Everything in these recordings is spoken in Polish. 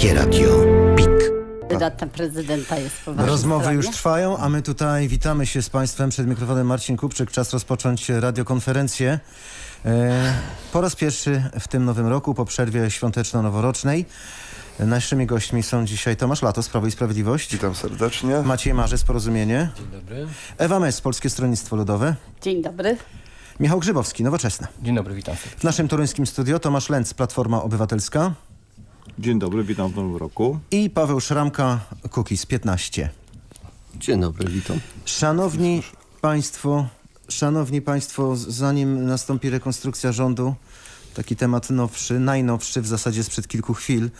Polskie Radio PIK. Kandydat na prezydenta jest po waszej Rozmowy stronie. już trwają, a my tutaj witamy się z Państwem przed mikrofonem Marcin Kupczyk. Czas rozpocząć radiokonferencję. E, po raz pierwszy w tym nowym roku, po przerwie świąteczno-noworocznej. Naszymi gośćmi są dzisiaj Tomasz Lato z Prawo i Sprawiedliwość, Witam serdecznie. Maciej Marzec, Porozumienie, Dzień dobry. Ewa Mes, Polskie Stronnictwo Ludowe, Dzień dobry. Michał Grzybowski, Nowoczesna. Dzień dobry, witam serdecznie. W naszym toruńskim studio Tomasz Lenz, Platforma Obywatelska Dzień dobry, witam w nowym roku. i Paweł Szramka, Kukiz 15. Dzień dobry, witam. Szanowni Państwo, Szanowni Państwo, zanim nastąpi rekonstrukcja rządu, taki temat nowszy, najnowszy w zasadzie sprzed kilku chwil,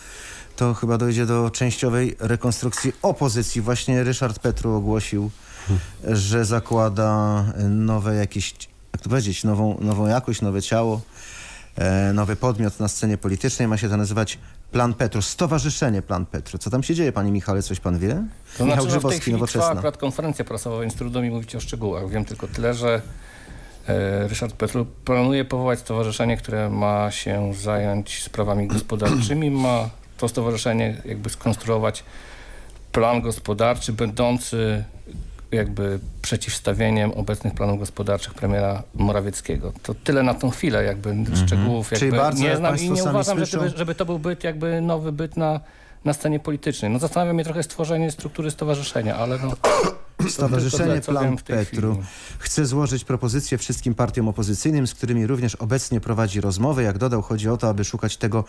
to chyba dojdzie do częściowej rekonstrukcji opozycji. Właśnie Ryszard Petru ogłosił, że zakłada nowe jakieś, jak to powiedzieć, nową, nową jakość, nowe ciało, e, nowy podmiot na scenie politycznej. Ma się to nazywać Plan Petru, Stowarzyszenie Plan Petru. Co tam się dzieje, panie Michale, coś pan wie? To Michał znaczy, że w tej Grzybowski, chwili trwa akurat konferencja prasowa, więc trudno mi mówić o szczegółach. Wiem tylko tyle, że e, Ryszard Petru planuje powołać stowarzyszenie, które ma się zająć sprawami gospodarczymi. Ma to stowarzyszenie jakby skonstruować plan gospodarczy będący jakby przeciwstawieniem obecnych planów gospodarczych premiera Morawieckiego. To tyle na tą chwilę, jakby szczegółów Czyli jakby bardzo, nie znam i nie uważam, żeby, żeby to był byt, jakby nowy byt na, na scenie politycznej. No zastanawia mnie trochę stworzenie struktury stowarzyszenia, ale no... Stowarzyszenie Plan Petru chce złożyć propozycję wszystkim partiom opozycyjnym, z którymi również obecnie prowadzi rozmowy. Jak dodał, chodzi o to, aby szukać tego,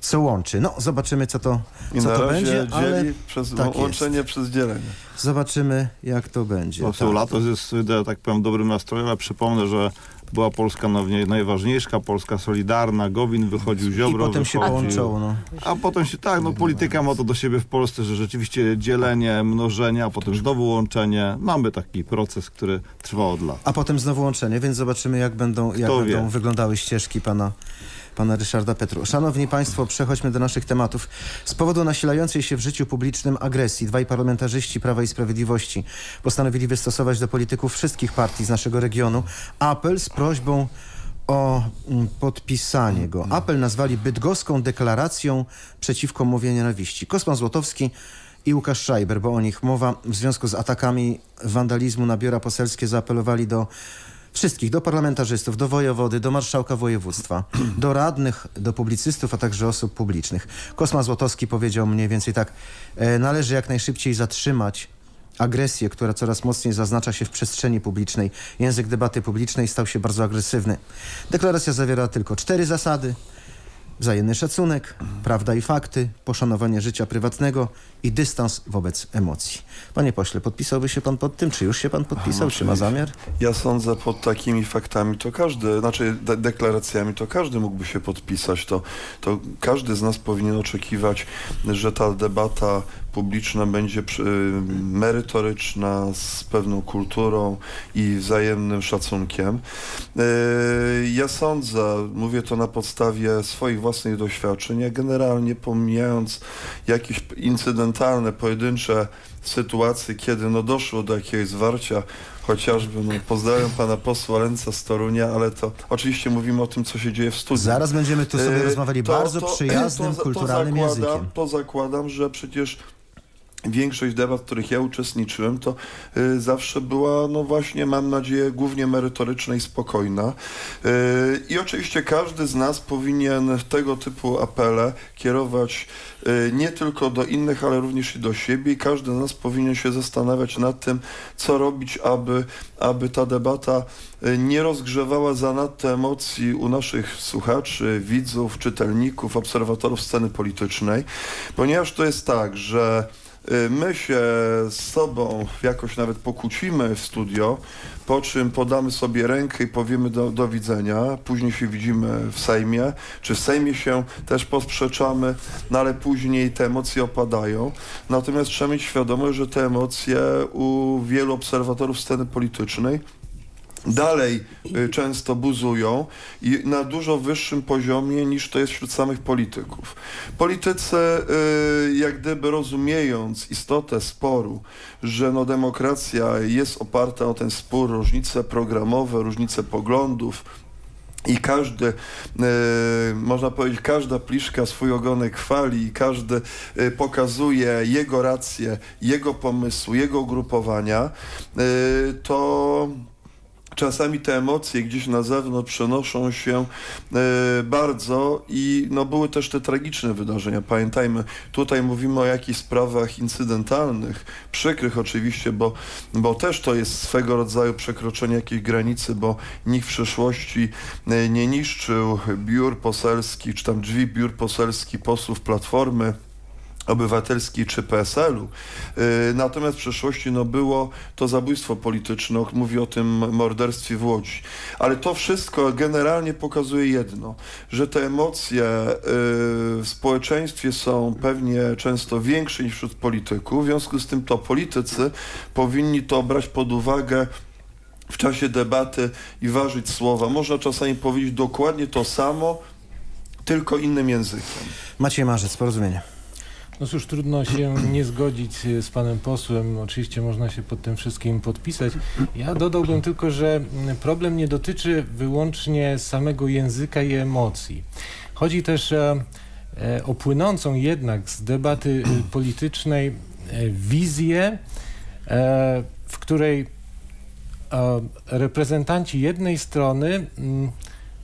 co łączy. No, zobaczymy, co to, I co na to razie będzie, dzieli ale przez tak łączenie jest. przez dzielenie. zobaczymy, jak to będzie. Poseł Tak. Latos jest, że tak powiem, w dobrym nastroju, ale przypomnę, że była Polska no, nie- najważniejsza, Polska Solidarna, Gowin wychodził, I Ziobro potem się połączało. No. A potem się, tak, no polityka ma to do siebie w Polsce, że rzeczywiście dzielenie, mnożenie, a potem znowu łączenie. Mamy taki proces, który trwa od lat. A potem znowu łączenie, więc zobaczymy, jak będą, jak Kto wie. będą wyglądały ścieżki pana, pana Ryszarda Petru. Szanowni Państwo, przechodźmy do naszych tematów. Z powodu nasilającej się w życiu publicznym agresji, dwaj parlamentarzyści Prawa i Sprawiedliwości postanowili wystosować do polityków wszystkich partii z naszego regionu apel z prośbą o mm, podpisanie go. Apel nazwali bydgoską deklaracją przeciwko mowie nienawiści. Kosman Złotowski i Łukasz Szajber, bo o nich mowa w związku z atakami wandalizmu na biura poselskie zaapelowali do wszystkich, do parlamentarzystów, do wojewody, do marszałka województwa, do radnych, do publicystów, a także osób publicznych. Kosma Złotowski powiedział mniej więcej tak, e, należy jak najszybciej zatrzymać agresję, która coraz mocniej zaznacza się w przestrzeni publicznej. Język debaty publicznej stał się bardzo agresywny. Deklaracja zawiera tylko cztery zasady. Wzajemny szacunek, prawda i fakty, poszanowanie życia prywatnego i dystans wobec emocji. Panie pośle, podpisałby się pan pod tym? Czy już się pan podpisał? Czy ma zamiar? Ja sądzę pod takimi faktami to każdy, znaczy de deklaracjami to każdy mógłby się podpisać. To, to każdy z nas powinien oczekiwać, że ta debata publiczna będzie przy, merytoryczna, z pewną kulturą i wzajemnym szacunkiem. Yy, Ja sądzę, mówię to na podstawie swoich własnych doświadczeń, ja generalnie pomijając jakieś incydentalne, pojedyncze sytuacje, kiedy no doszło do jakiegoś zwarcia, chociażby, no pozdrawiam pana posła Lenca z Torunia, ale to oczywiście mówimy o tym, co się dzieje w studiu. Zaraz będziemy tu sobie Yy, rozmawiali to- bardzo to- przyjaznym, to- kulturalnym to zakładam, językiem. To zakładam, że przecież większość debat, w których ja uczestniczyłem, to y, zawsze była, no właśnie, mam nadzieję, głównie merytoryczna i spokojna. Y, I oczywiście każdy z nas powinien tego typu apele kierować y, nie tylko do innych, ale również i do siebie i każdy z nas powinien się zastanawiać nad tym, co robić, aby, aby ta debata nie rozgrzewała zanadto emocji u naszych słuchaczy, widzów, czytelników, obserwatorów sceny politycznej, ponieważ to jest tak, że my się z sobą jakoś nawet pokłócimy w studio, po czym podamy sobie rękę i powiemy do, do widzenia, później się widzimy w Sejmie, czy w Sejmie się też posprzeczamy, no ale później te emocje opadają. Natomiast trzeba mieć świadomość, że te emocje u wielu obserwatorów sceny politycznej dalej y, często buzują i na dużo wyższym poziomie niż to jest wśród samych polityków. Politycy y, jak gdyby rozumiejąc istotę sporu, że no demokracja jest oparta o ten spór, różnice programowe, różnice poglądów, i każdy, e, można powiedzieć, każda pliszka swój ogonek chwali i każdy pokazuje jego rację, jego pomysł, jego ugrupowania, to czasami te emocje gdzieś na zewnątrz przenoszą się e, bardzo i no, były też te tragiczne wydarzenia. Pamiętajmy, tutaj mówimy o jakichś sprawach incydentalnych, przykrych oczywiście, bo, bo też to jest swego rodzaju przekroczenie jakiejś granicy, bo nikt w przeszłości e, nie niszczył biur poselskich, czy tam drzwi biur poselskich posłów Platformy, Obywatelskiej czy PSL-u. Y, natomiast w przeszłości no, było to zabójstwo polityczne, mówię o tym morderstwie w Łodzi. Ale to wszystko generalnie pokazuje jedno, że te emocje y, w społeczeństwie są pewnie często większe niż wśród polityków. W związku z tym to politycy powinni to brać pod uwagę w czasie debaty i ważyć słowa. Można czasami powiedzieć dokładnie to samo, tylko innym językiem. Maciej Marzec, porozumienie. No cóż, trudno się nie zgodzić z panem posłem. Oczywiście można się pod tym wszystkim podpisać. Ja dodałbym tylko, że problem nie dotyczy wyłącznie samego języka i emocji. Chodzi też e, e o płynącą jednak z debaty e, politycznej e, wizję, e, w której e, reprezentanci jednej strony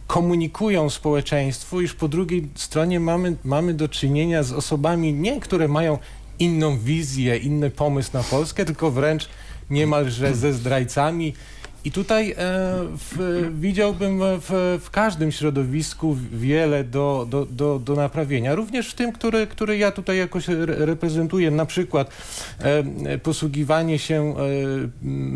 komunikują społeczeństwu, iż po drugiej stronie mamy, mamy do czynienia z osobami nie, które mają inną wizję, inny pomysł na Polskę, tylko wręcz niemalże ze zdrajcami i tutaj e, w, widziałbym w, w, każdym środowisku wiele do, do, do, do naprawienia, również w tym, który, który ja tutaj jakoś reprezentuję, na przykład e, posługiwanie się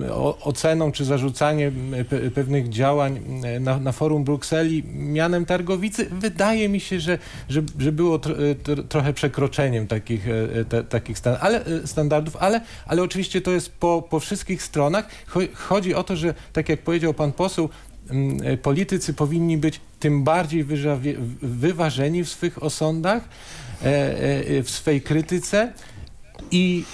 e, oceną czy zarzucanie pe, pewnych działań na, na forum Brukseli mianem Targowicy. Wydaje mi się, że, że, że było tro, tro, trochę przekroczeniem takich, e, te, takich stan, ale, e, standardów, ale, ale oczywiście to jest po, po wszystkich stronach. Chodzi o to, że tak jak powiedział pan poseł, mm, e, politycy powinni być tym bardziej wyważeni w swych osądach, e, e, w swej krytyce i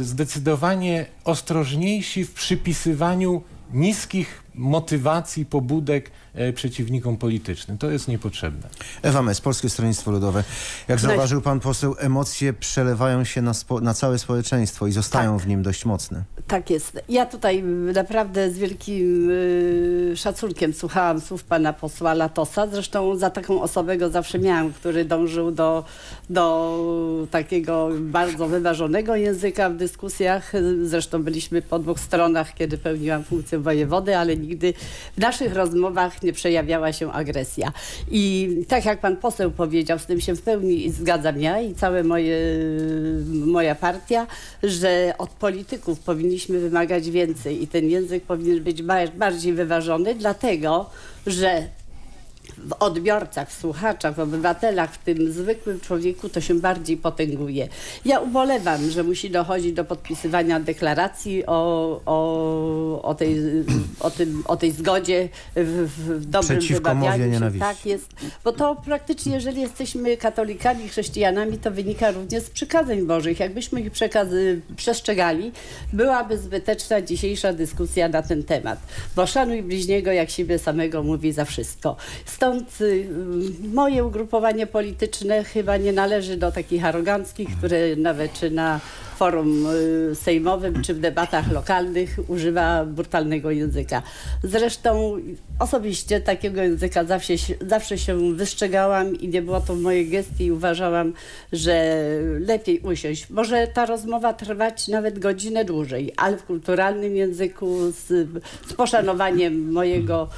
zdecydowanie ostrożniejsi w przypisywaniu niskich motywacji, pobudek przeciwnikom politycznym. To jest niepotrzebne. Ewa Mes, Polskie Stronnictwo Ludowe. Jak zauważył pan poseł, emocje przelewają się na, na całe społeczeństwo i zostają tak. w nim dość mocne. Tak jest. Ja tutaj naprawdę z wielkim y, szacunkiem słuchałam słów pana posła Latosa. Zresztą za taką osobę go zawsze miałam, który dążył do, do takiego bardzo wyważonego języka w dyskusjach. Zresztą byliśmy po dwóch stronach, kiedy pełniłam funkcję wojewody, ale nigdy w naszych rozmowach nie przejawiała się agresja. I tak jak pan poseł powiedział, z tym się w pełni zgadzam ja i cała moja partia, że od polityków powinniśmy wymagać więcej i ten język powinien być bardziej wyważony, dlatego że w odbiorcach, w słuchaczach, w obywatelach, w tym zwykłym człowieku to się bardziej potęguje. Ja ubolewam, że musi dochodzić do podpisywania deklaracji o, o, o, tej, o, tym, o tej zgodzie w, w dobrym Przeciwko mowie nienawiści. Tak jest, bo to praktycznie, jeżeli jesteśmy katolikami, chrześcijanami, to wynika również z przykazań bożych. Jakbyśmy ich przekazy przestrzegali, byłaby zbyteczna dzisiejsza dyskusja na ten temat. Bo szanuj bliźniego, jak siebie samego mówi za wszystko. Stąd y, moje ugrupowanie polityczne chyba nie należy do takich aroganckich, które nawet czy na forum y, sejmowym, czy w debatach lokalnych używa brutalnego języka. Zresztą osobiście takiego języka zawsze, zawsze się wystrzegałam i nie było to w mojej gestii i uważałam, że lepiej usiąść. Może ta rozmowa trwać nawet godzinę dłużej, ale w kulturalnym języku z, z poszanowaniem mojego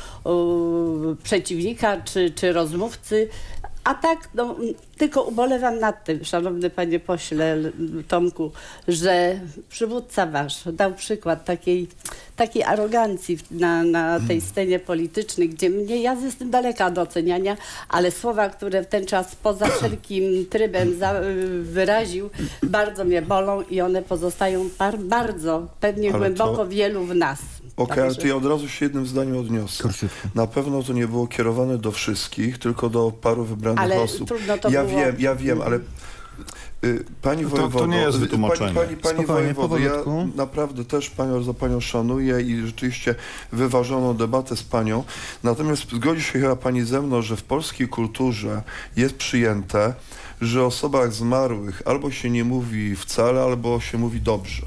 przeciwnika czy, czy rozmówcy, a tak, no, tylko ubolewam nad tym, szanowny panie pośle Tomku, że przywódca wasz dał przykład takiej, takiej arogancji na, na tej hmm. scenie politycznej, gdzie mnie, ja jestem daleka do oceniania, ale słowa, które w ten czas poza wszelkim trybem za, wyraził, bardzo mnie bolą i one pozostają bar, bardzo, pewnie ale głęboko to... wielu w nas. Okej, okay, ale to ja od razu się jednym zdaniem odniosę. Na pewno to nie było kierowane do wszystkich, tylko do paru wybranych ale osób. Trudno to ja było... wiem, ja wiem, ale Y, Pani To- to wojewodo, nie jest y, wytłumaczenie. Pani, pani, pani wojewodo, ja naprawdę też panią, za panią szanuję i rzeczywiście wyważoną debatę z panią. Natomiast zgodzi się chyba pani ze mną, że w polskiej kulturze jest przyjęte, że o osobach zmarłych albo się nie mówi wcale, albo się mówi dobrze.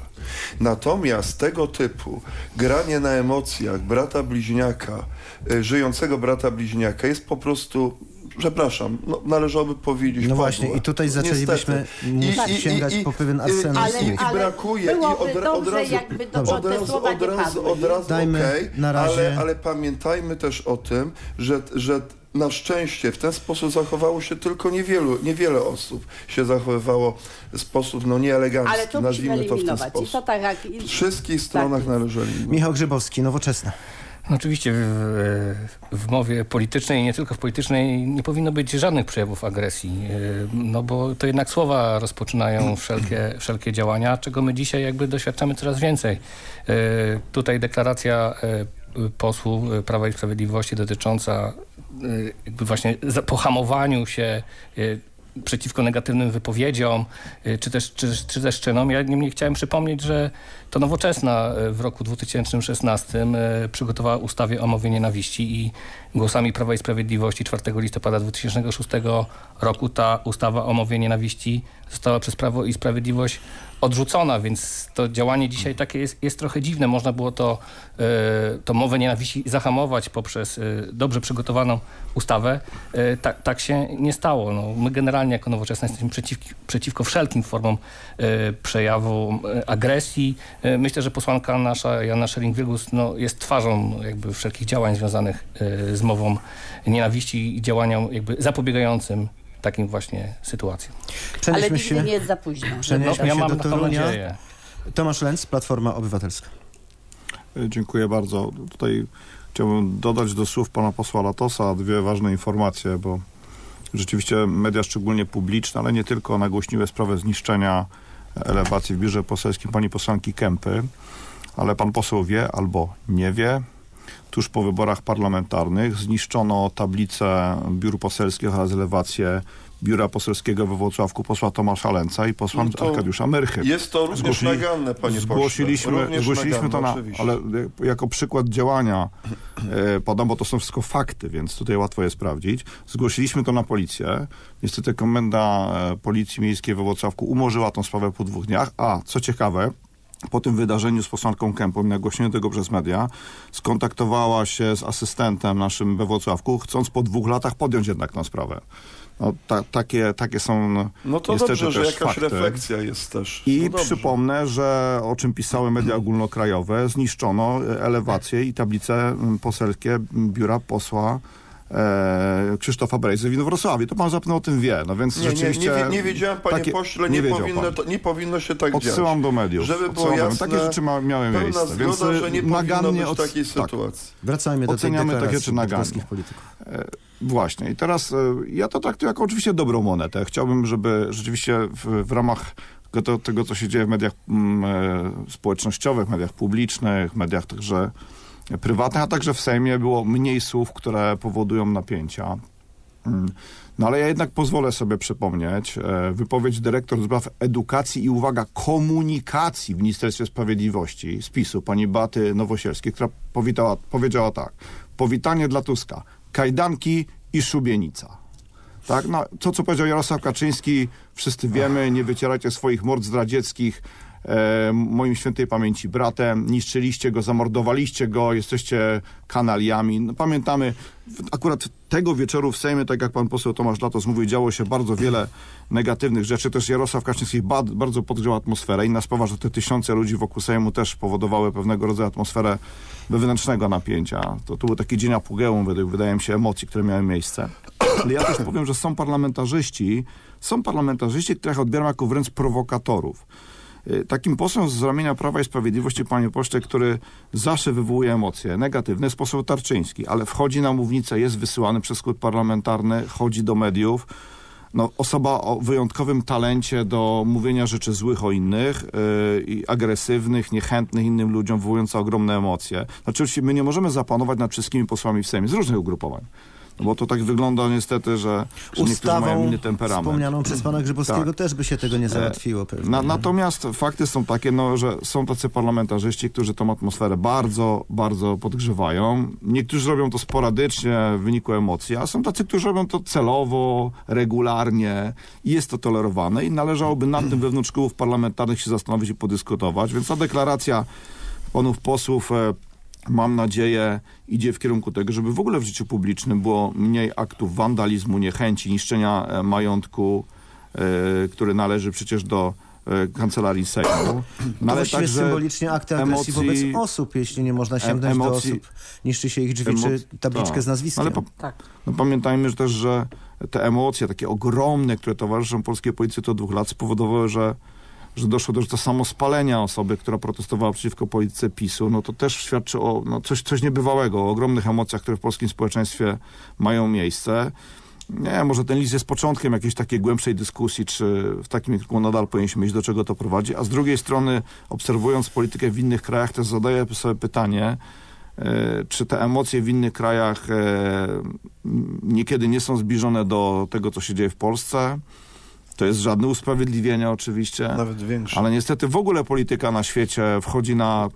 Natomiast tego typu granie na emocjach brata bliźniaka, y, żyjącego brata bliźniaka jest po prostu, przepraszam, no, należałoby powiedzieć No właśnie, i tutaj zaczęlibyśmy Niestety. musieć sięgać po pewien i- arsenał Ale, i- słów. i brakuje, i od, dobrze, od razu, jakby do, od razu, słowa od nie razu, od razu Dajmy okej, na razie- ale, ale pamiętajmy też o tym, że, że na szczęście w ten sposób zachowało się tylko niewielu, niewiele osób się zachowywało w sposób no nieelegancki, Ale to nazwijmy to w ten eliminować. I to sposób. tak jak... W wszystkich stronach należeli. Michał Grzybowski, Nowoczesna. No oczywiście w, w mowie politycznej i nie tylko w politycznej nie powinno być żadnych przejawów agresji, yy, no bo to jednak słowa rozpoczynają wszelkie, wszelkie działania, czego my dzisiaj jakby doświadczamy coraz więcej. Yy, Tutaj deklaracja yy, posłów Prawa i Sprawiedliwości dotycząca yy, jakby właśnie pohamowaniu się yy, przeciwko negatywnym wypowiedziom, y, czy też, czy, czy też czynom. Ja niemniej chciałem przypomnieć, że to Nowoczesna y, w roku 2016 y, przygotowała ustawę o mowie nienawiści i głosami Prawa i Sprawiedliwości 4 listopada 2006 roku ta ustawa o mowie nienawiści została przez Prawo i Sprawiedliwość odrzucona, więc to działanie dzisiaj takie jest, jest trochę dziwne. Można było to, y, to mowę nienawiści zahamować poprzez y, dobrze przygotowaną ustawę. Y, tak, tak się nie stało. No, my generalnie jako Nowoczesna jesteśmy przeciw, przeciwko wszelkim formom przejawu agresji. Myślę, że posłanka nasza, Jana Schering-Wilgus, no, jest twarzą jakby wszelkich działań związanych z mową nienawiści i działaniom jakby zapobiegającym takim właśnie sytuacjom. Ale Przenieśmy nigdy się. nie jest za późno. Przenieśmy No, ja się mam do Torunia. Tomasz Lenz, Platforma Obywatelska. E, Dziękuję bardzo. Tutaj chciałbym dodać do słów pana posła Latosa dwie ważne informacje, bo rzeczywiście media, szczególnie publiczne, ale nie tylko, nagłośniły sprawę zniszczenia elewacji w biurze poselskim pani posłanki Kępy, ale pan poseł wie albo nie wie. Tuż po wyborach parlamentarnych zniszczono tablicę biur poselskich oraz elewację biura poselskiego we Włocławku posła Tomasza Lęca i posła No to Arkadiusza Myrchy. Jest to również Zgłosili- naganne, panie. Zgłosiliśmy, Również zgłosiliśmy to naganne, na, oczywiście. ale jako przykład działania e, podam, bo to są wszystko fakty, więc tutaj łatwo je sprawdzić. Zgłosiliśmy to na policję. Niestety komenda e, Policji Miejskiej we Włocławku umorzyła tą sprawę po dwóch dniach, a co ciekawe, po tym wydarzeniu z posłanką Kępą i nagłośnieniu tego przez media, skontaktowała się z asystentem naszym we Włocławku, chcąc po dwóch latach podjąć jednak tę sprawę. No, ta, takie, takie są No to niestety dobrze, że jakaś fakty. refleksja jest też. I no przypomnę, że o czym pisały media ogólnokrajowe, zniszczono e, elewacje i tablice poselskie biura posła e, Krzysztofa Brejzy w Inowrocławiu. To pan zapewne o tym wie, no więc Nie, nie, rzeczywiście... nie, wie- nie wiedziałem, panie takie- pośle, nie nie, powinno pan. to, nie powinno się tak dziać. Odsyłam do mediów. Żeby było Odsyłam jasne, Takie rzeczy ma, miały miejsce. zgoda, Więc że nie nagannie od- takiej tak. sytuacji. Wracajmy do tej Oceniamy takie deklaracji rzeczy nagannie. polskich polityków. Właśnie. I teraz e, ja to traktuję jako oczywiście dobrą monetę. Chciałbym, żeby rzeczywiście w, w ramach tego, tego, co się dzieje w mediach mm, e, społecznościowych, mediach publicznych, mediach także prywatnych, a także w Sejmie było mniej słów, które powodują napięcia. Mm. No ale ja jednak pozwolę sobie przypomnieć e, wypowiedź dyrektor spraw edukacji i uwaga, komunikacji w Ministerstwie Sprawiedliwości z PiSu, pani Baty Nowosielskiej, która powitała, powiedziała tak. Powitanie dla Tuska. Kajdanki i szubienica. Tak, no, to co powiedział Jarosław Kaczyński, wszyscy wiemy, nie wycierajcie swoich mord zdradzieckich moim świętej pamięci bratem, niszczyliście go, zamordowaliście go, jesteście kanaliami. No, pamiętamy, akurat tego wieczoru w Sejmie, tak jak pan poseł Tomasz Latos mówił, działo się bardzo wiele negatywnych rzeczy. Też Jarosław Kaczyński ba- bardzo podgrzał atmosferę. Inna sprawa, że te tysiące ludzi wokół Sejmu też powodowały pewnego rodzaju atmosferę wewnętrznego napięcia. To, to był taki dzień apogeum, wydaje mi się, emocji, które miały miejsce. Ale ja też powiem, że są parlamentarzyści, są parlamentarzyści, których odbieram jako wręcz prowokatorów. Y, Takim posłem z ramienia Prawa i Sprawiedliwości, panie pośle, który zawsze wywołuje emocje negatywne, jest poseł Tarczyński, ale wchodzi na mównicę, jest wysyłany przez klub parlamentarny, chodzi do mediów. No, osoba o wyjątkowym talencie do mówienia rzeczy złych o innych, yy, agresywnych, niechętnych innym ludziom, wywołująca ogromne emocje. Znaczy, oczywiście my nie możemy zapanować nad wszystkimi posłami w Sejmie z różnych ugrupowań. No bo to tak wygląda niestety, że, że niektórzy mają Ustawą inny temperament. wspomnianą przez pana Grzybowskiego Tak. też by się tego nie załatwiło pewnie. Na, natomiast fakty są takie, no, że są tacy parlamentarzyści, którzy tą atmosferę bardzo, bardzo podgrzewają. Niektórzy robią to sporadycznie w wyniku emocji, a są tacy, którzy robią to celowo, regularnie i jest to tolerowane i należałoby nad tym wewnątrz kółów parlamentarnych się zastanowić i podyskutować. Więc ta deklaracja panów posłów e, mam nadzieję, idzie w kierunku tego, żeby w ogóle w życiu publicznym było mniej aktów wandalizmu, niechęci, niszczenia e, majątku, e, który należy przecież do e, kancelarii Sejmu. To No, ale właściwie także symbolicznie akty agresji emocji- wobec osób, jeśli nie można sięgnąć do emocji- osób, niszczy się ich drzwi czy tabliczkę tak. z nazwiskiem. Ale po, Tak. no pamiętajmy że też, że te emocje takie ogromne, które towarzyszą polskiej policji to od dwóch lat spowodowały, że, że doszło do, do samospalenia osoby, która protestowała przeciwko polityce PiSu. No to też świadczy o no coś, coś niebywałego, o ogromnych emocjach, które w polskim społeczeństwie mają miejsce. Nie, może ten list jest początkiem jakiejś takiej głębszej dyskusji, czy w takim kierunku nadal powinniśmy iść, do czego to prowadzi. A z drugiej strony, obserwując politykę w innych krajach, też zadaję sobie pytanie, e, czy te emocje w innych krajach e, niekiedy nie są zbliżone do tego, co się dzieje w Polsce. To jest żadne usprawiedliwienie oczywiście, Nawet większe. ale niestety w ogóle polityka na świecie wchodzi na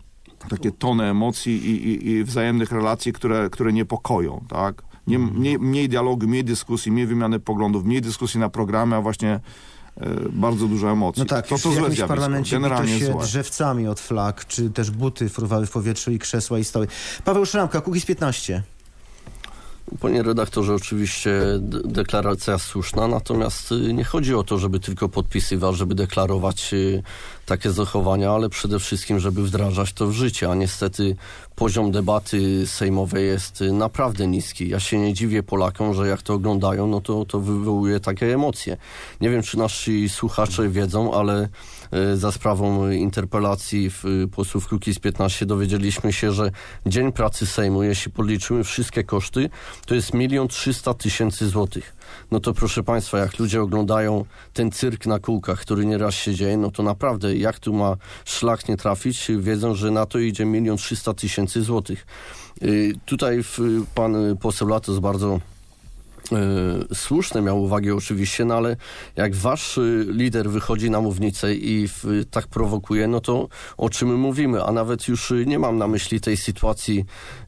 takie tony emocji i, i, i wzajemnych relacji, które, które niepokoją, tak? Nie, mniej, mniej dialogu, mniej dyskusji, mniej wymiany poglądów, mniej dyskusji na programy, a właśnie e, bardzo dużo emocji. No tak, to, to w jakimś parlamencie bito generalnie się złe. drzewcami od flag, czy też buty fruwały w powietrzu i krzesła i stoły. Paweł Szramka, Kukiz 15. Panie redaktorze, oczywiście de- deklaracja słuszna, natomiast y, nie chodzi o to, żeby tylko podpisywać, żeby deklarować y, takie zachowania, ale przede wszystkim, żeby wdrażać to w życie, a niestety poziom debaty sejmowej jest y, naprawdę niski. Ja się nie dziwię Polakom, że jak to oglądają, no to, to wywołuje takie emocje. Nie wiem, czy nasi słuchacze wiedzą, ale za sprawą interpelacji y, posłów Kukiz 15 dowiedzieliśmy się, że dzień pracy Sejmu, jeśli policzymy wszystkie koszty, to jest milion trzysta tysięcy złotych. No to proszę Państwa, jak ludzie oglądają ten cyrk na kółkach, który nieraz się dzieje, no to naprawdę jak tu ma szlak nie trafić, wiedzą, że na to idzie milion trzysta tysięcy złotych. Y, Tutaj pan poseł Latos bardzo słuszne miał uwagi oczywiście, no ale jak wasz y, lider wychodzi na mównicę i w, tak prowokuje, no to o czym my mówimy? A nawet już y, nie mam na myśli tej sytuacji,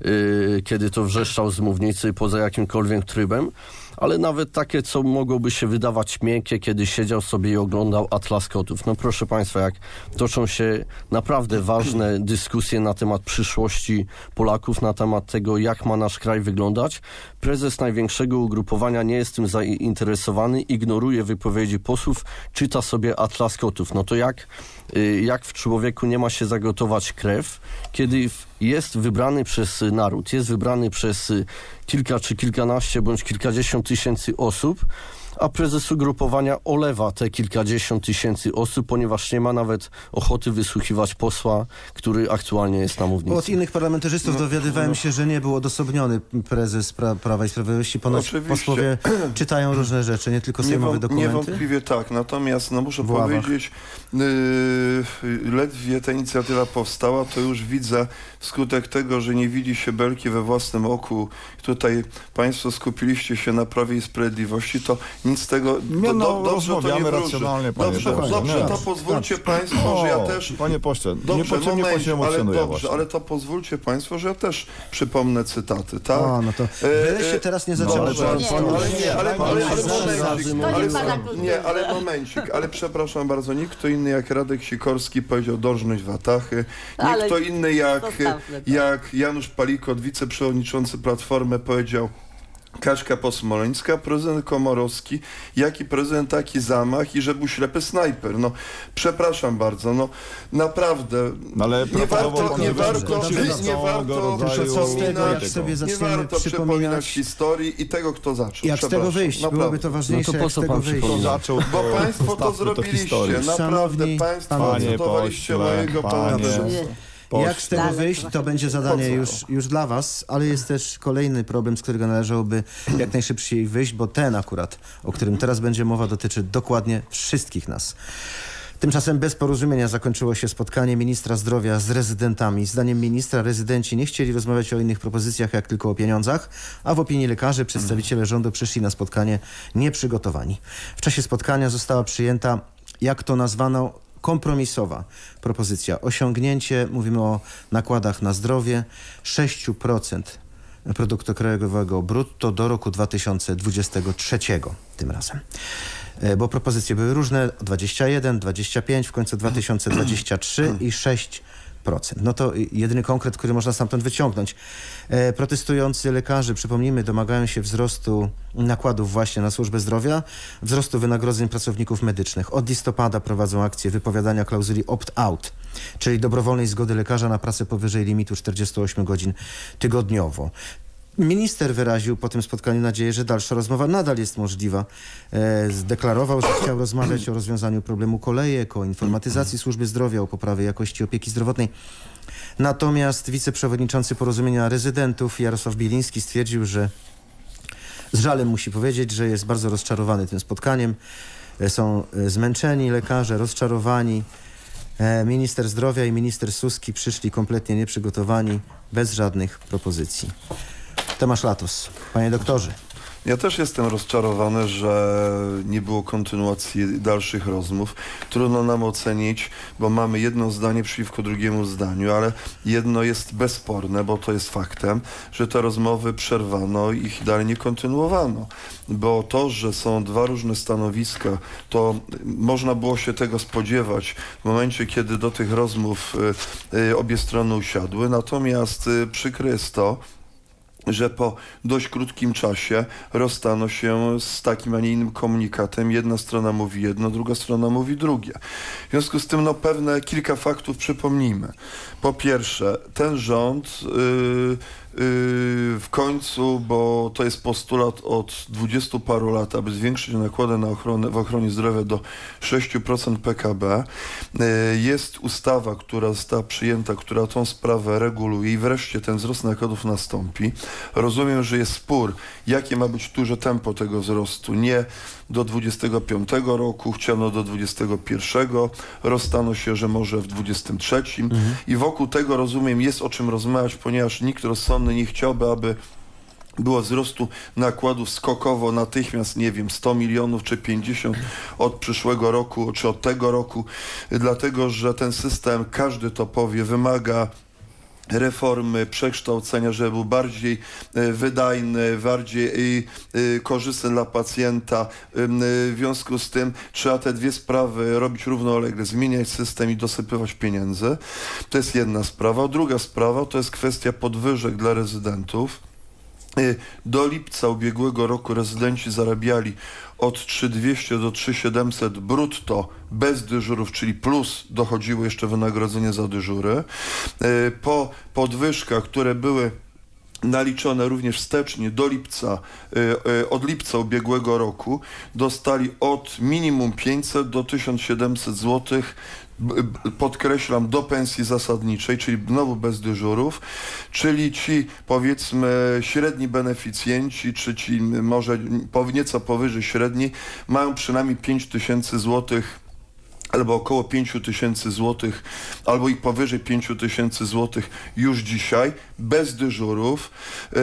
y, kiedy to wrzeszczał z mównicy poza jakimkolwiek trybem, ale nawet takie, co mogłoby się wydawać miękkie, kiedy siedział sobie i oglądał Atlas Kotów. No proszę Państwa, jak toczą się naprawdę ważne dyskusje na temat przyszłości Polaków, na temat tego, jak ma nasz kraj wyglądać, prezes największego ugrupowania nie jest tym zainteresowany, ignoruje wypowiedzi posłów, czyta sobie Atlas Kotów. No to jak, y, jak w człowieku nie ma się zagotować krew, kiedy jest wybrany przez naród, jest wybrany przez y, kilka czy kilkanaście bądź kilkadziesiąt tysięcy osób, a prezes ugrupowania olewa te kilkadziesiąt tysięcy osób, ponieważ nie ma nawet ochoty wysłuchiwać posła, który aktualnie jest na Bo od mównicy. innych parlamentarzystów dowiadywałem się, że nie był odosobniony prezes pra Prawa i Sprawiedliwości. Ponoć Oczywiście. posłowie czytają różne rzeczy, nie tylko sejmowe Niewą- dokumenty. Niewątpliwie tak, natomiast no muszę powiedzieć, yy, ledwie ta inicjatywa powstała, to już widzę wskutek tego, że nie widzi się belki we własnym oku. Tutaj Państwo skupiliście się na Prawie i Sprawiedliwości, to nic z tego Nie, no, do, dobrze to nie racjonalnie, panie Dobrze, pośle, dobrze nie. to pozwólcie Państwo, że ja też Panie pośle, Dobrze, niepotrzebnie moment, się ale dobrze, właśnie. ale to pozwólcie Państwo, że ja też przypomnę cytaty, tak? A, no to byle się teraz nie nie. pan- ale nie, ale, ale, To ale, momencik, ale przepraszam bardzo, nikt kto inny jak Radek Sikorski powiedział dożność Watachy, nie Ale kto inny jak, jak Janusz Palikot, wiceprzewodniczący Platformy powiedział Kaczka Posmoleńska, prezydent Komorowski, jaki prezydent, taki zamach i że był ślepy snajper. No, przepraszam bardzo, no naprawdę. No, ale nie warto, nie warto, nie warto rodzaju Co z tego, jak krytykom. sobie nie warto przypominać historii i tego, kto zaczął. jak z tego wyjść? naprawdę. Byłoby to ważniejsze, No to po jak z tego wyjść. Kto zaczął, Bo to państwo to zrobiliście. historii. Naprawdę Szanowni państwo Panie mojego pana. Jak z tego wyjść, to będzie nie zadanie już, już dla was, ale jest też kolejny problem, z którego należałoby jak najszybciej wyjść, bo ten akurat, o którym teraz będzie mowa, dotyczy dokładnie wszystkich nas. Tymczasem bez porozumienia zakończyło się spotkanie ministra zdrowia z rezydentami. Zdaniem ministra rezydenci nie chcieli rozmawiać o innych propozycjach, jak tylko o pieniądzach, a w opinii lekarzy przedstawiciele rządu przyszli na spotkanie nieprzygotowani. W czasie spotkania została przyjęta, jak to nazwano, kompromisowa propozycja. Osiągnięcie, mówimy o nakładach na zdrowie, 6% produktu krajowego brutto do roku 2023 tym razem. E, bo propozycje były różne, 21, 25, w końcu 2023 i 6 no to jedyny konkret, który można stamtąd wyciągnąć. E, protestujący lekarze, przypomnijmy, domagają się wzrostu nakładów właśnie na służbę zdrowia, wzrostu wynagrodzeń pracowników medycznych. Od listopada prowadzą akcję wypowiadania klauzuli opt-out, czyli dobrowolnej zgody lekarza na pracę powyżej limitu 48 godzin tygodniowo. Minister wyraził po tym spotkaniu nadzieję, że dalsza rozmowa nadal jest możliwa. E, zdeklarował, że chciał rozmawiać o rozwiązaniu problemu kolejek, o informatyzacji służby zdrowia, o poprawie jakości opieki zdrowotnej. Natomiast wiceprzewodniczący porozumienia rezydentów Jarosław Bieliński stwierdził, że z żalem musi powiedzieć, że jest bardzo rozczarowany tym spotkaniem. E, są e, zmęczeni lekarze, rozczarowani. Minister zdrowia i minister Suski przyszli kompletnie nieprzygotowani, bez żadnych propozycji. Tomasz Latos. Panie doktorze. Ja też jestem rozczarowany, że nie było kontynuacji dalszych rozmów. Trudno nam ocenić, bo mamy jedno zdanie przeciwko drugiemu zdaniu, ale jedno jest bezsporne, bo to jest faktem, że te rozmowy przerwano i ich dalej nie kontynuowano. Bo to, że są dwa różne stanowiska, to można było się tego spodziewać w momencie, kiedy do tych rozmów y, y, obie strony usiadły. Natomiast y, przykre jest to, że po dość krótkim czasie rozstano się z takim, a nie innym komunikatem. Jedna strona mówi jedno, druga strona mówi drugie. W związku z tym no, pewne kilka faktów przypomnijmy. Po pierwsze, ten rząd yy, w końcu, bo to jest postulat od 20 paru lat, aby zwiększyć nakłady na ochronę, w ochronie zdrowia do 6% PKB. Yy, jest ustawa, która została przyjęta, która tą sprawę reguluje i wreszcie ten wzrost nakładów nastąpi. Rozumiem, że jest spór, jakie ma być duże tempo tego wzrostu. Nie do 25 roku, chciano do 21, rozstano się, że może w 23 mhm. i wokół tego rozumiem jest o czym rozmawiać, ponieważ nikt rozsądny nie chciałby, aby było wzrostu nakładów skokowo natychmiast, nie wiem, 100 milionów czy 50 od przyszłego roku, czy od tego roku, dlatego że ten system, każdy to powie, wymaga reformy, przekształcenia, żeby był bardziej e, wydajny, bardziej e, e, korzystny dla pacjenta. W związku z tym trzeba te dwie sprawy robić równolegle, zmieniać system i dosypywać pieniędzy. To jest jedna sprawa. Druga sprawa to jest kwestia podwyżek dla rezydentów. Do lipca ubiegłego roku rezydenci zarabiali od 3200 do 3700 brutto bez dyżurów, czyli plus dochodziło jeszcze wynagrodzenie za dyżury. E, po podwyżkach, które były naliczone również wstecznie do lipca, e, od lipca ubiegłego roku, dostali od minimum 500 do 1700 złotych podkreślam, do pensji zasadniczej, czyli znowu bez dyżurów, czyli ci powiedzmy średni beneficjenci, czy ci może nieco powyżej średniej, mają przynajmniej 5 tysięcy złotych albo około 5 tysięcy złotych, albo i powyżej 5 tysięcy złotych już dzisiaj, bez dyżurów. Yy,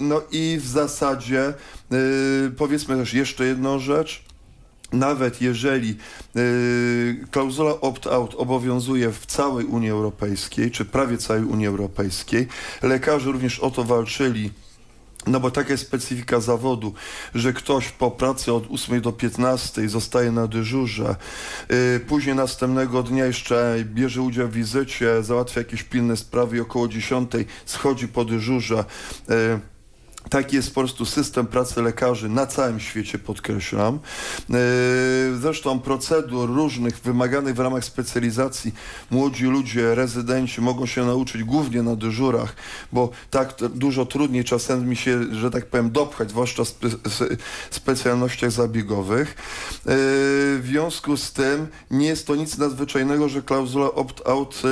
no i w zasadzie yy, powiedzmy też jeszcze jedną rzecz, nawet jeżeli y, klauzula opt-out obowiązuje w całej Unii Europejskiej, czy prawie całej Unii Europejskiej, lekarze również o to walczyli no bo taka jest specyfika zawodu, że ktoś po pracy od 8 do 15 zostaje na dyżurze, yy, później następnego dnia jeszcze bierze udział w wizycie, załatwia jakieś pilne sprawy i około 10 schodzi po dyżurze. Yy, Taki jest po prostu system pracy lekarzy na całym świecie, podkreślam. E, zresztą procedur różnych wymaganych w ramach specjalizacji młodzi ludzie, rezydenci mogą się nauczyć głównie na dyżurach, bo tak dużo trudniej czasem mi się, że tak powiem, dopchać, zwłaszcza w spe specjalnościach zabiegowych. E, w związku z tym nie jest to nic nadzwyczajnego, że klauzula opt-out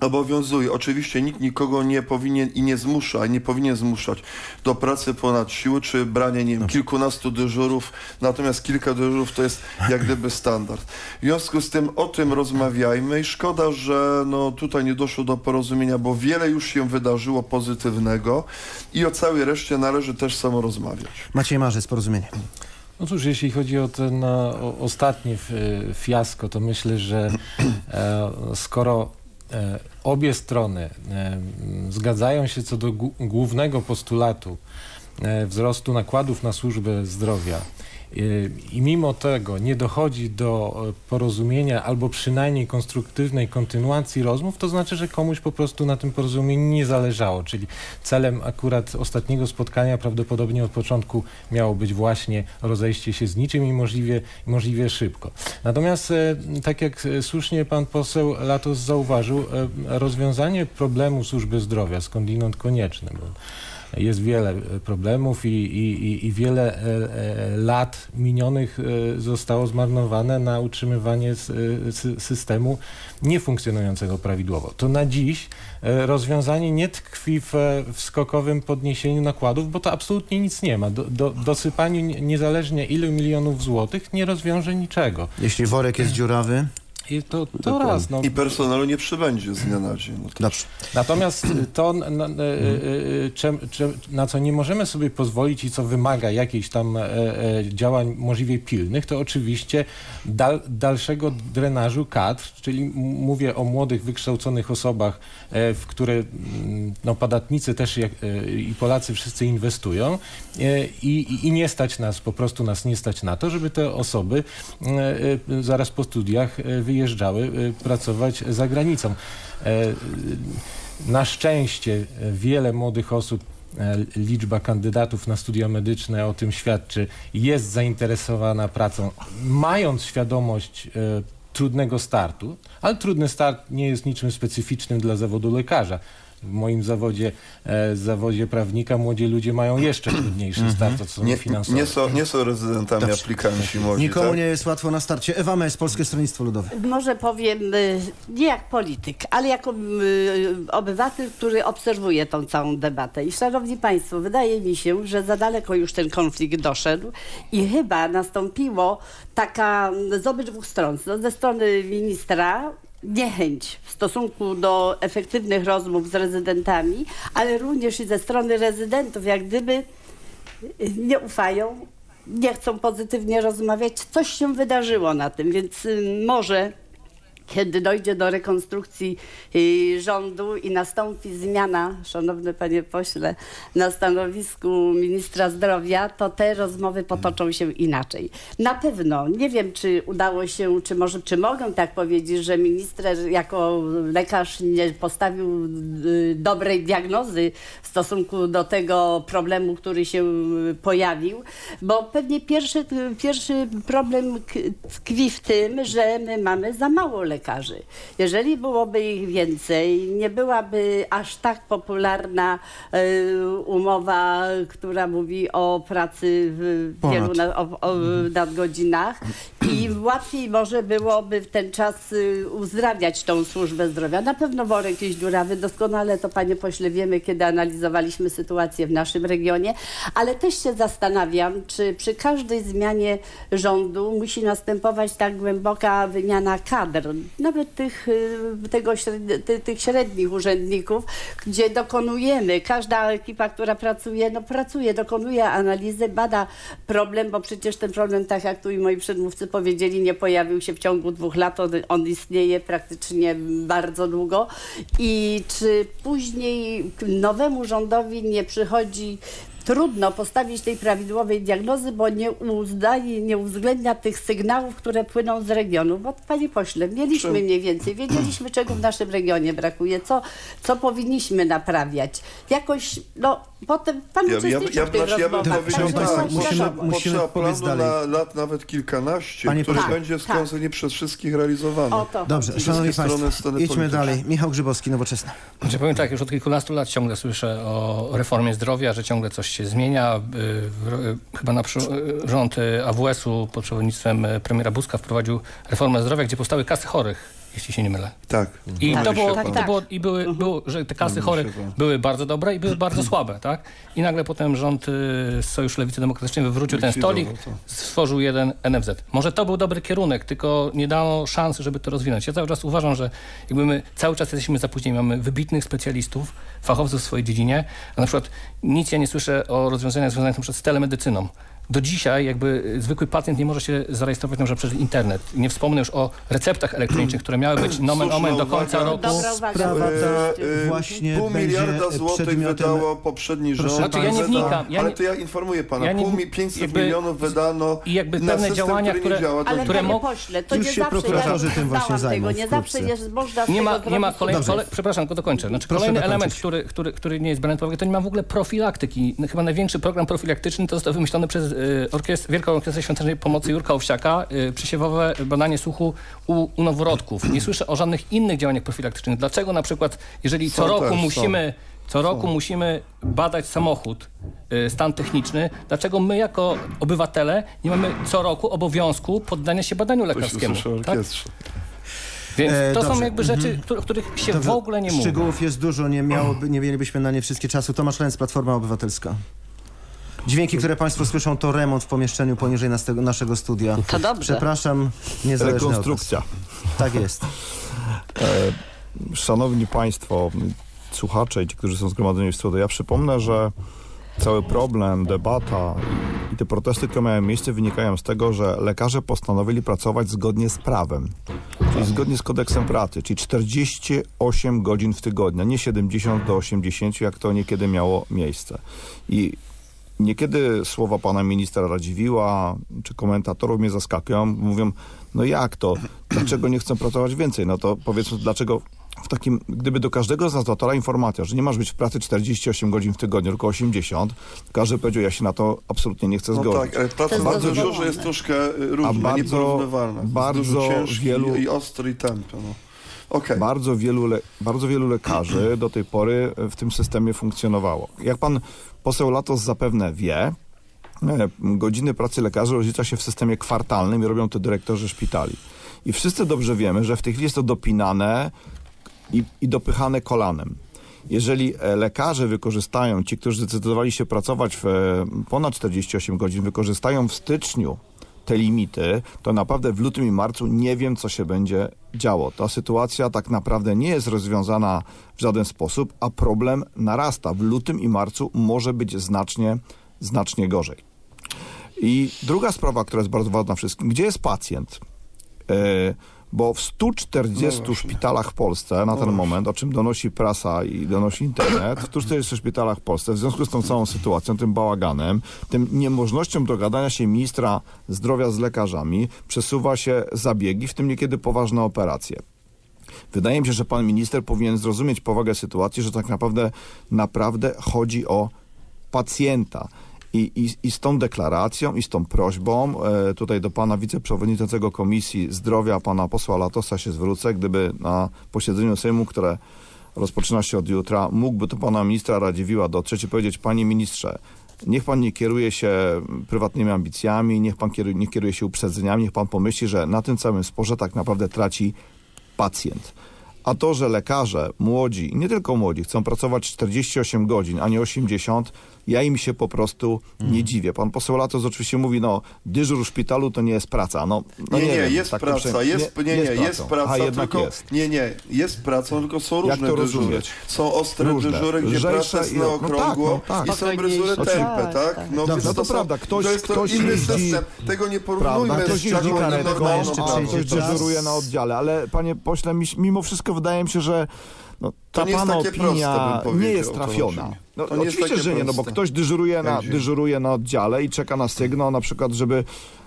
obowiązuje. Oczywiście nikt nikogo nie powinien i nie zmusza, nie powinien zmuszać do pracy ponad siły, czy brania, nie wiem, kilkunastu dyżurów, natomiast kilka dyżurów to jest jak gdyby standard. W związku z tym o tym rozmawiajmy i szkoda, że no, tutaj nie doszło do porozumienia, bo wiele już się wydarzyło pozytywnego i o całej reszcie należy też samo rozmawiać. Maciej Marzec, porozumienie. No cóż, jeśli chodzi o ten o, ostatnie fiasko, to myślę, że e, skoro e, obie strony e, zgadzają się co do głównego postulatu e, wzrostu nakładów na służbę zdrowia, i mimo tego nie dochodzi do e, porozumienia albo przynajmniej konstruktywnej kontynuacji rozmów, to znaczy, że komuś po prostu na tym porozumieniu nie zależało. Czyli celem akurat ostatniego spotkania prawdopodobnie od początku miało być właśnie rozejście się z niczym i możliwie, możliwie szybko. Natomiast e, tak jak słusznie pan poseł Latos zauważył, e, rozwiązanie problemu służby zdrowia skądinąd konieczne. Bo jest wiele e, problemów i, i, i wiele e, e, lat minionych zostało zmarnowane na utrzymywanie systemu niefunkcjonującego prawidłowo. To na dziś rozwiązanie nie tkwi w, w skokowym podniesieniu nakładów, bo to absolutnie nic nie ma. Do, do, dosypaniu niezależnie ilu milionów złotych nie rozwiąże niczego. Jeśli worek jest dziurawy... I to, to raz. No. I personelu nie przybędzie z dnia na dzień. No. Natomiast to, na, na, e, e, na, co nie możemy sobie pozwolić i co wymaga jakichś tam e, działań możliwie pilnych, to oczywiście dal, dalszego drenażu kadr, czyli mówię o młodych, wykształconych osobach, w które no, podatnicy też jak, i Polacy wszyscy inwestują i, i nie stać nas, po prostu nas nie stać na to, żeby te osoby zaraz po studiach wyjeżdżały wyjeżdżały y, pracować za granicą. E, na szczęście wiele młodych osób e, liczba kandydatów na studia medyczne o tym świadczy, jest zainteresowana pracą, mając świadomość e, trudnego startu, ale trudny start nie jest niczym specyficznym dla zawodu lekarza w moim zawodzie, e, zawodzie prawnika młodzi ludzie mają jeszcze trudniejszy mm -hmm. start od strony nie, finansowej. Nie są, nie są rezydentami, Dobrze. aplikanci młodzi. Nikomu tak? nie jest łatwo na starcie. Ewa Mes, Polskie Stronnictwo Ludowe. Może powiem y, nie jak polityk, ale jako y, obywatel, który obserwuje tą całą debatę. I szanowni państwo, wydaje mi się, że za daleko już ten konflikt doszedł i chyba nastąpiło taka z obydwu stron, no, ze strony ministra niechęć w stosunku do efektywnych rozmów z rezydentami, ale również i ze strony rezydentów, jak gdyby nie ufają, nie chcą pozytywnie rozmawiać. Coś się wydarzyło na tym, więc y, może kiedy dojdzie do rekonstrukcji y, rządu i nastąpi zmiana, szanowny panie pośle, na stanowisku ministra zdrowia, to te rozmowy potoczą się inaczej. Na pewno, nie wiem czy udało się, czy może, czy mogę tak powiedzieć, że minister jako lekarz nie postawił y, dobrej diagnozy w stosunku do tego problemu, który się pojawił, bo pewnie pierwszy, pierwszy problem tkwi w tym, że my mamy za mało lekarzy lekarzy. Jeżeli byłoby ich więcej, nie byłaby aż tak popularna y, umowa, która mówi o pracy w wielu o, o nadgodzinach i łatwiej może byłoby w ten czas y, uzdrawiać tą służbę zdrowia. Na pewno worek jakiś dziurawy, doskonale to panie pośle wiemy, kiedy analizowaliśmy sytuację w naszym regionie, ale też się zastanawiam, czy przy każdej zmianie rządu musi następować tak głęboka wymiana kadr nawet tych, y, tego, ty, tych średnich urzędników, gdzie dokonujemy, każda ekipa, która pracuje, no pracuje, dokonuje analizy, bada problem, bo przecież ten problem, tak jak tu i moi przedmówcy powiedzieli, nie pojawił się w ciągu dwóch lat, on, on istnieje praktycznie bardzo długo. I czy później nowemu rządowi nie przychodzi trudno postawić tej prawidłowej diagnozy, bo nie uznaje, nie uwzględnia tych sygnałów, które płyną z regionu. Bo panie pośle, mieliśmy mniej więcej, wiedzieliśmy czego w naszym regionie brakuje, co, co powinniśmy naprawiać. Jakoś, no potem pan ja, ja, ja, znaczy, ja bym powiedział tak, musimy, musimy pójść dalej. na lat nawet kilkanaście, Panie który tak, będzie w tak. przez wszystkich realizowany. O to Dobrze, szanowni państwo, idźmy dalej. Michał Grzybowski, Nowoczesna. Znaczy, powiem tak, już od kilkunastu lat ciągle słyszę o reformie zdrowia, że ciągle coś się zmienia. Y, chyba na rząd y, AWS-u pod przewodnictwem y, premiera Buzka wprowadził reformę zdrowia, gdzie powstały kasy chorych. Jeśli się nie mylę. Tak. I Tak, to było, tak, i, to tak. było, i były, było, że te kasy chore były bardzo dobre i były bardzo słabe, tak? I nagle potem rząd y, Sojuszu Lewicy Demokratycznej wywrócił ten stolik, stworzył jeden NFZ. Może to był dobry kierunek, tylko nie dano szansy, żeby to rozwinąć. Ja cały czas uważam, że jakby my cały czas jesteśmy zapóźnieni, mamy wybitnych specjalistów, fachowców w swojej dziedzinie, a na przykład nic ja nie słyszę o rozwiązaniach związanych na przykład z telemedycyną. Do dzisiaj jakby zwykły pacjent nie może się zarejestrować na przykład przez internet. Nie wspomnę już o receptach elektronicznych, które miały być nomen omen do końca uwaga. roku. Dobra uwaga. Sprawa ta E, e, właśnie Pół będzie miliarda złotych przedmiotem- wydało poprzedni rząd. Znaczy, ja nie wnikam, ja ale nie- to ja informuję pana. ja nie- Pół mi, 500 jakby- milionów wydano i jakby na pewne system, działania, który które- nie działa. Ale które panie mo- pośle, to Już nie się zawsze, prokuratorzy ja tym właśnie zajmą tego, nie zawsze jest, można Nie ma, nie ma Dobrze. kole, przepraszam, tylko dokończę. Znaczy, Proszę kolejny dokończyć. element, który, który, który nie jest brany pod uwagę, to nie ma w ogóle profilaktyki. No, Chyba największy program profilaktyczny to został wymyślony przez y, orkiest, Wielką Orkiestrę Świątecznej Pomocy Jurka Owsiaka, y, przesiewowe badanie słuchu u, u noworodków. Nie słyszę o żadnych innych działaniach profilaktycznych. Dlaczego na przykład, jeżeli co roku też, musimy co roku musimy badać samochód, y, stan techniczny. Dlaczego my jako obywatele nie mamy co roku obowiązku poddania się badaniu lekarskiemu? Tak? Więc E, to są jakby rzeczy, których, których się Dobrze, w ogóle nie mówi. Szczegółów jest dużo, nie, miałoby, nie mielibyśmy na nie wszystkie czasu. Tomasz Lenz, Platforma Obywatelska. Dźwięki, które Państwo słyszą, to remont w pomieszczeniu poniżej nas, tego, naszego studia. To dobrze. Przepraszam, niezależnie od was. Rekonstrukcja. Tak jest. E, Szanowni Państwo, słuchacze i ci, którzy są zgromadzeni w studiu, ja przypomnę, że cały problem, debata i, i te protesty, które miały miejsce, wynikają z tego, że lekarze postanowili pracować zgodnie z prawem, czyli zgodnie z kodeksem pracy, czyli 48 godzin w tygodniu, nie 70 do 80, jak to niekiedy miało miejsce. I Niekiedy słowa pana ministra Radziwiła czy komentatorów mnie zaskakują. Mówią, no jak to? Dlaczego nie chcą pracować więcej? No to powiedzmy, dlaczego w takim, gdyby do każdego z nas dotarła informacja, że nie masz być w pracy 48 godzin w tygodniu, tylko 80, każdy powiedział, ja się na to absolutnie nie chcę No zgodzić. tak, ale praca bardzo wolne. jest troszkę różna, bardzo- bardzo dużo ciężki wielu- i ostry i. No. Okej. Bardzo wielu, le, bardzo wielu lekarzy do tej pory w tym systemie funkcjonowało. Jak pan poseł Latos zapewne wie, e, godziny pracy lekarzy rozlicza się w systemie kwartalnym i robią to dyrektorzy szpitali. I wszyscy dobrze wiemy, że w tej chwili jest to dopinane i, i dopychane kolanem. Jeżeli e, lekarze wykorzystają, ci, którzy zdecydowali się pracować w e, ponad 48 godzin, wykorzystają w styczniu te limity, to naprawdę w lutym i marcu nie wiem, co się będzie działo. Ta sytuacja tak naprawdę nie jest rozwiązana w żaden sposób, a problem narasta. W lutym i marcu może być znacznie, znacznie gorzej. I druga sprawa, która jest bardzo ważna wszystkim, gdzie jest pacjent? E, bo w 140 No szpitalach w Polsce na ten właśnie. moment, o czym donosi prasa i donosi internet, w 140 szpitalach w Polsce, w związku z tą całą sytuacją, tym bałaganem, tym niemożnością dogadania się ministra zdrowia z lekarzami, przesuwa się zabiegi, w tym niekiedy poważne operacje. Wydaje mi się, że pan minister powinien zrozumieć powagę sytuacji, że tak naprawdę naprawdę chodzi o pacjenta. I, i, I z tą deklaracją, i z tą prośbą, e, tutaj do pana wiceprzewodniczącego Komisji Zdrowia, pana posła Latosa się zwrócę, gdyby na posiedzeniu Sejmu, które rozpoczyna się od jutra, mógłby do pana ministra Radziwiła dotrzeć i powiedzieć, panie ministrze, niech pan nie kieruje się prywatnymi ambicjami, niech pan kieruje, nie kieruje się uprzedzeniami, niech pan pomyśli, że na tym całym sporze tak naprawdę traci pacjent. A to, że lekarze młodzi, i nie tylko młodzi, chcą pracować 48 godzin, a nie 80, ja im się po prostu nie dziwię. Pan poseł Latos oczywiście mówi, no dyżur w szpitalu to nie jest praca. No, no nie, nie, wiem, jest tak praca, jest, nie, nie, jest pracą. praca, tylko, jest. nie, nie, jest praca, tylko są różne dyżury. rozumieć? Są ostre Różne. dyżury, gdzie Lżejsze praca jest i- na no tak, okrągło no tak. i są Spokojniejsze. dyżury tępe, Tak, tak? tak. No, więc no to prawda, ktoś- to jest to ktoś inny jeździ- system, tego nie porównujmy Prawda, z karetką, normalną ktoś dyżuruje na oddziale, ale panie pośle, mi, mimo wszystko wydaje mi się, że no, ta jest pana proste, opinia nie jest to trafiona. No, To oczywiście, że nie, no bo ktoś dyżuruje na, dyżuruje na oddziale i czeka na sygnał, na przykład, żeby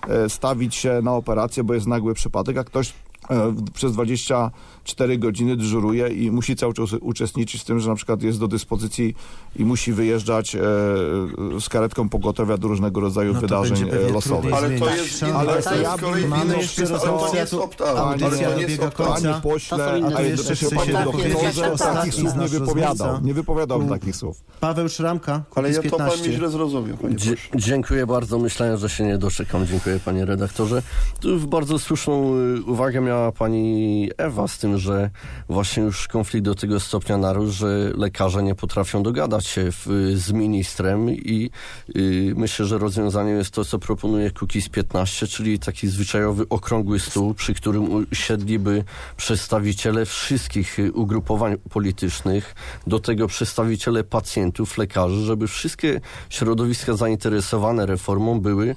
e, stawić się na operację, bo jest nagły przypadek, a ktoś e, w- przez 24 godziny dyżuruje i musi cały czas uczestniczyć w tym, że na przykład jest do dyspozycji i musi wyjeżdżać e, z karetką pogotowia do różnego rodzaju No wydarzeń e, losowych. Ale to jest państwo, to ja bym- mamy jeszcze ale jest tu audycja ale dobiega końca. Panie pośle, a rzeczy. jeszcze się Wszyscy panie doktorze, takich słów nie wypowiadał. Nie wypowiadał takich słów. Paweł Szramka, Ale ja to pan 15. mi źle zrozumiał, dziękuję bardzo. Myślałem, że się nie doczekam. Dziękuję panie redaktorze. Tu bardzo słuszną y, uwagę miał miała pani Ewa z tym, że właśnie już konflikt do tego stopnia narósł, że lekarze nie potrafią dogadać się w, z ministrem i y, myślę, że rozwiązaniem jest to, co proponuje Kukiz 15, czyli taki zwyczajowy okrągły stół, przy którym usiedliby przedstawiciele wszystkich y, ugrupowań politycznych, do tego przedstawiciele pacjentów, lekarzy, żeby wszystkie środowiska zainteresowane reformą były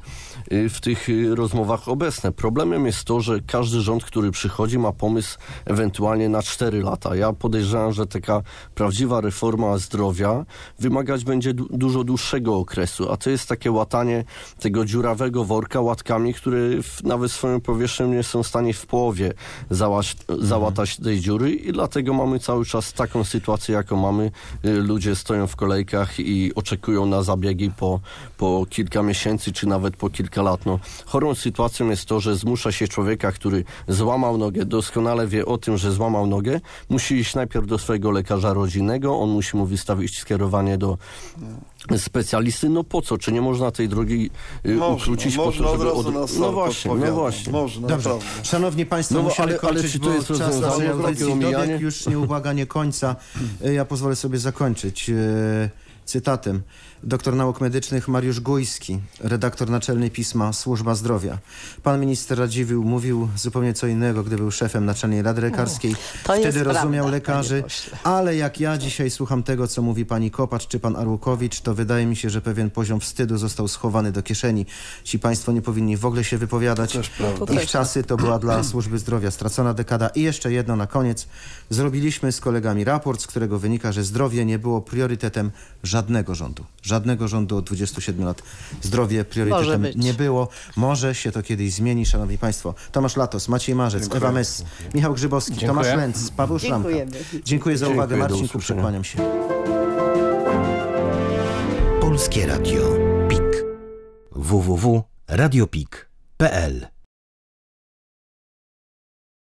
y, w tych y, rozmowach obecne. Problemem jest to, że każdy rząd, który przychodzi, ma pomysł ewentualnie na 4 lata. Ja podejrzewam, że taka prawdziwa reforma zdrowia wymagać będzie du dużo dłuższego okresu, a to jest takie łatanie tego dziurawego worka łatkami, które w, nawet swoją powierzchnią nie są w stanie w połowie załać, załatać tej dziury i dlatego mamy cały czas taką sytuację, jaką mamy. Y, Ludzie stoją w kolejkach i oczekują na zabiegi po, po kilka miesięcy, czy nawet po kilka lat. No, chorą sytuacją jest to, że zmusza się człowieka, który złamał nogę, doskonale wie o tym, że złamał nogę, musi iść najpierw do swojego lekarza rodzinnego, on musi mu wystawić skierowanie do specjalisty. No po co? Czy nie można tej drogi y, Można, ukrócić po można to, od żeby... razu na start no właśnie, no właśnie. Można, Dobrze. naprawdę. Szanowni Państwo, No musimy ale- ale kończyć, czy to jest czas rozwiązanie? naszej Takie audycji dobiegł już nieubłaganie końca. E, Ja pozwolę sobie zakończyć e, cytatem. Doktor nauk medycznych Mariusz Gujski, redaktor naczelny pisma Służba Zdrowia. Pan minister Radziwiłł mówił zupełnie co innego, gdy był szefem Naczelnej Rady Lekarskiej. to Wtedy rozumiał prawda, lekarzy, ale jak ja dzisiaj słucham tego, co mówi pani Kopacz czy pan Arłukowicz, to wydaje mi się, że pewien poziom wstydu został schowany do kieszeni. Ci państwo nie powinni w ogóle się wypowiadać. Ich czasy to była dla służby zdrowia stracona dekada. I jeszcze jedno na koniec. Zrobiliśmy z kolegami raport, z którego wynika, że zdrowie nie było priorytetem żadnego rządu. Żadnego rządu od 27 lat. Zdrowie priorytetem nie było. Może się to kiedyś zmieni, szanowni państwo. Tomasz Latos, Maciej Marzec, Ewa Mess, Michał Grzybowski, Dziękuję. Tomasz Lenz, Paweł Szlamka. Dziękujemy. Dziękuję za Dziękuję, uwagę. Marcin. Kupczyk, kłaniam się. Polskie Radio PIK. www.radiopik.pl